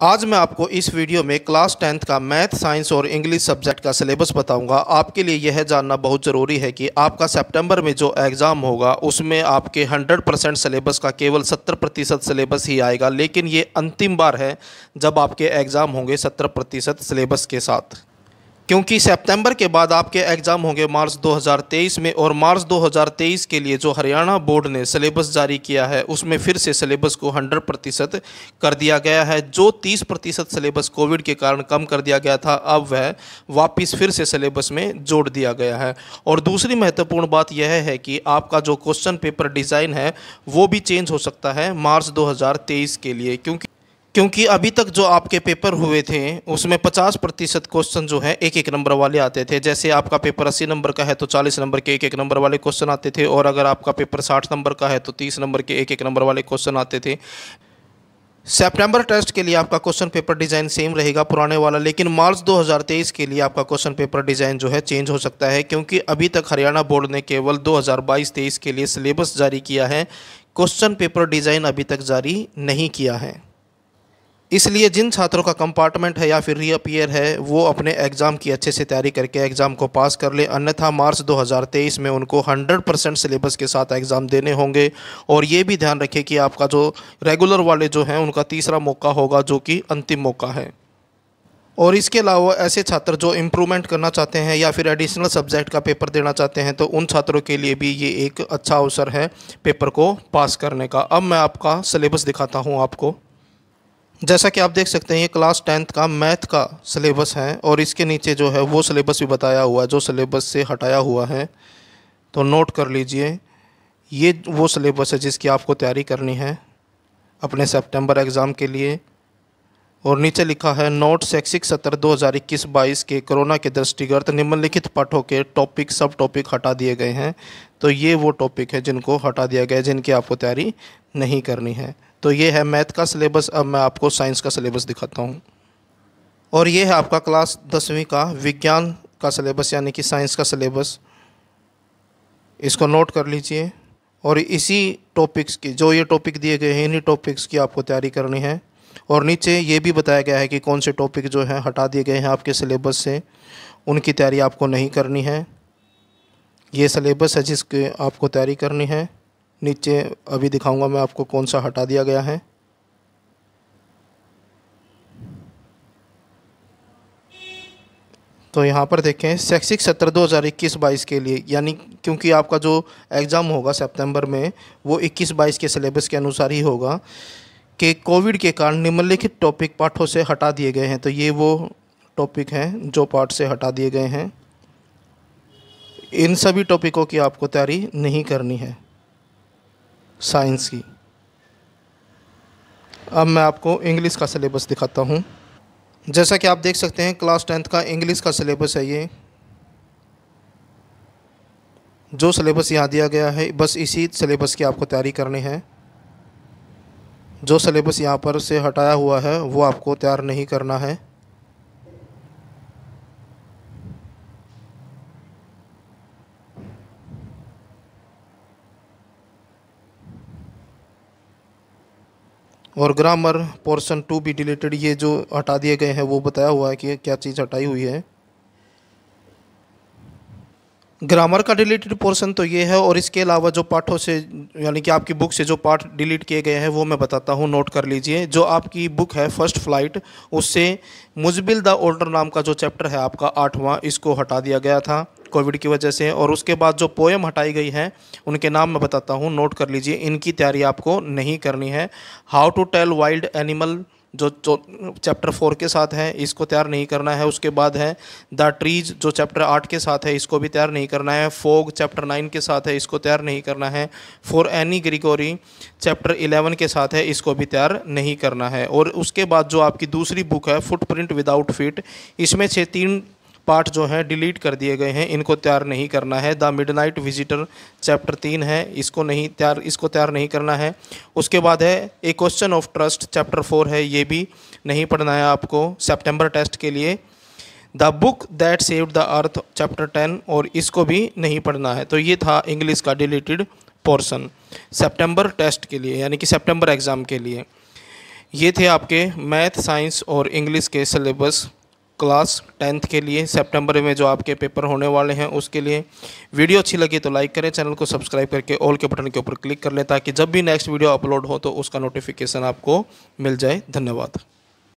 आज मैं आपको इस वीडियो में क्लास टेंथ का मैथ, साइंस और इंग्लिश सब्जेक्ट का सिलेबस बताऊँगा। आपके लिए यह जानना बहुत ज़रूरी है कि आपका सितंबर में जो एग्ज़ाम होगा, उसमें आपके 100 परसेंट सिलेबस का केवल 70 प्रतिशत सिलेबस ही आएगा, लेकिन ये अंतिम बार है जब आपके एग्ज़ाम होंगे 70 प्रतिशत सिलेबस के साथ। क्योंकि सितंबर के बाद आपके एग्ज़ाम होंगे मार्च 2023 में और मार्च 2023 के लिए जो हरियाणा बोर्ड ने सिलेबस जारी किया है, उसमें फिर से सिलेबस को 100 प्रतिशत कर दिया गया है। जो 30 प्रतिशत सिलेबस कोविड के कारण कम कर दिया गया था, अब वह वापस फिर से सिलेबस में जोड़ दिया गया है। और दूसरी महत्वपूर्ण बात यह है कि आपका जो क्वेश्चन पेपर डिज़ाइन है, वो भी चेंज हो सकता है मार्च दो हज़ार तेईस के लिए, क्योंकि क्योंकि अभी तक जो आपके पेपर हुए थे, उसमें 50 प्रतिशत क्वेश्चन जो है एक एक नंबर वाले आते थे। जैसे आपका पेपर 80 नंबर का है तो 40 नंबर के एक एक नंबर वाले क्वेश्चन आते थे, और अगर आपका पेपर 60 नंबर का है तो 30 नंबर के एक एक नंबर वाले क्वेश्चन आते थे। सेप्टेम्बर टेस्ट के लिए आपका क्वेश्चन पेपर डिज़ाइन सेम रहेगा पुराने वाला, लेकिन मार्च 2023 के लिए आपका क्वेश्चन पेपर डिज़ाइन जो है चेंज हो सकता है, क्योंकि अभी तक हरियाणा बोर्ड ने केवल 2022-23 के लिए सिलेबस जारी किया है। क्वेश्चन पेपर डिज़ाइन अभी तक जारी नहीं किया है। इसलिए जिन छात्रों का कंपार्टमेंट है या फिर रीअपियर है, वो अपने एग्ज़ाम की अच्छे से तैयारी करके एग्ज़ाम को पास कर ले। अन्यथा मार्च 2023 में उनको 100 परसेंट सिलेबस के साथ एग्ज़ाम देने होंगे। और ये भी ध्यान रखें कि आपका जो रेगुलर वाले जो हैं, उनका तीसरा मौका होगा, जो कि अंतिम मौका है। और इसके अलावा ऐसे छात्र जो इम्प्रूवमेंट करना चाहते हैं या फिर एडिशनल सब्जेक्ट का पेपर देना चाहते हैं तो उन छात्रों के लिए भी ये एक अच्छा अवसर है पेपर को पास करने का। अब मैं आपका सिलेबस दिखाता हूँ आपको। जैसा कि आप देख सकते हैं, ये क्लास टेंथ का मैथ का सिलेबस है और इसके नीचे जो है वो सिलेबस भी बताया हुआ है, जो सिलेबस से हटाया हुआ है। तो नोट कर लीजिए, ये वो सिलेबस है जिसकी आपको तैयारी करनी है अपने सितंबर एग्ज़ाम के लिए। और नीचे लिखा है नोट शैक्षिक सत्र दो हज़ार इक्कीस बाईस के कोरोना के दृष्टिगत निम्नलिखित पाठों के टॉपिक सब टॉपिक हटा दिए गए हैं। तो ये वो टॉपिक है जिनको हटा दिया गया है, जिनकी आपको तैयारी नहीं करनी है। तो ये है मैथ का सिलेबस। अब मैं आपको साइंस का सिलेबस दिखाता हूँ। और ये है आपका क्लास दसवीं का विज्ञान का सिलेबस, यानी कि साइंस का सिलेबस। इसको नोट कर लीजिए। और इसी टॉपिक्स की, जो ये टॉपिक दिए गए हैं, इन्हीं टॉपिक्स की आपको तैयारी करनी है। और नीचे ये भी बताया गया है कि कौन से टॉपिक जो हैं, हटा दिए गए हैं आपके सिलेबस से। उनकी तैयारी आपको नहीं करनी है। ये सिलेबस है जिसकी आपको तैयारी करनी है। नीचे अभी दिखाऊँगा मैं आपको कौन सा हटा दिया गया है। तो यहाँ पर देखें, शैक्षिक सत्र 2021-22 के लिए, यानी क्योंकि आपका जो एग्ज़ाम होगा सितंबर में, वो 21-22 के सिलेबस के अनुसार ही होगा, कि कोविड के कारण निम्नलिखित टॉपिक पाठों से हटा दिए गए हैं। तो ये वो टॉपिक हैं जो पाठ से हटा दिए गए हैं। इन सभी टॉपिकों की आपको तैयारी नहीं करनी है। साइंस की। अब मैं आपको इंग्लिश का सिलेबस दिखाता हूँ। जैसा कि आप देख सकते हैं क्लास टेंथ का इंग्लिश का सिलेबस है ये। जो सिलेबस यहाँ दिया गया है, बस इसी सिलेबस की आपको तैयारी करनी है। जो सिलेबस यहाँ पर से हटाया हुआ है, वो आपको तैयार नहीं करना है। और ग्रामर पोर्शन टू भी डिलीटेड ये जो हटा दिए गए हैं, वो बताया हुआ है कि क्या चीज़ हटाई हुई है। ग्रामर का डिलीटेड पोर्शन तो ये है, और इसके अलावा जो पाठों से, यानी कि आपकी बुक से जो पाठ डिलीट किए गए हैं, वो मैं बताता हूँ नोट कर लीजिए। जो आपकी बुक है फ़र्स्ट फ़्लाइट उससे मुजबिल द ओल्डर नाम का जो चैप्टर है, आपका आठवां, इसको हटा दिया गया था। कोविड की वजह से। और उसके बाद जो पोएम हटाई गई है, उनके नाम मैं बताता हूँ, नोट कर लीजिए, इनकी तैयारी आपको नहीं करनी है। How to tell wild animal जो चैप्टर फोर के साथ है, इसको तैयार नहीं करना है। उसके बाद है द ट्रीज जो चैप्टर आठ के साथ है, इसको भी तैयार नहीं करना है। फोग चैप्टर नाइन के साथ है, इसको तैयार नहीं करना है। For Anne Gregory chapter eleven के साथ है, इसको भी तैयार नहीं करना है। और उसके बाद जो आपकी दूसरी बुक है फुटप्रिंट विदाउट फिट इसमें छः तीन पार्ट जो हैं डिलीट कर दिए गए हैं, इनको तैयार नहीं करना है। द मिडनाइट विजिटर चैप्टर तीन है, इसको नहीं तैयार, इसको तैयार नहीं करना है। उसके बाद है, a question of trust chapter four है, ये भी नहीं पढ़ना है आपको, सेप्टेम्बर टेस्ट के लिए। The book that saved the earth chapter ten, और इसको भी नहीं पढ़ना है। तो ये था इंग्लिश का डिलीटेड पोर्सन सेप्टेम्बर टेस्ट के लिए, यानी कि सेप्टेम्बर एग्ज़ाम के लिए। ये थे आपके मैथ, साइंस और इंग्लिश के सिलेबस। क्लास टेंथ के लिए, सितंबर में जो आपके पेपर होने वाले हैं, उसके लिए वीडियो अच्छी लगी तो लाइक करें, चैनल को सब्सक्राइब करके ऑल के बटन के ऊपर क्लिक कर लें ताकि जब भी नेक्स्ट वीडियो अपलोड हो तो उसका नोटिफिकेशन आपको मिल जाए। धन्यवाद।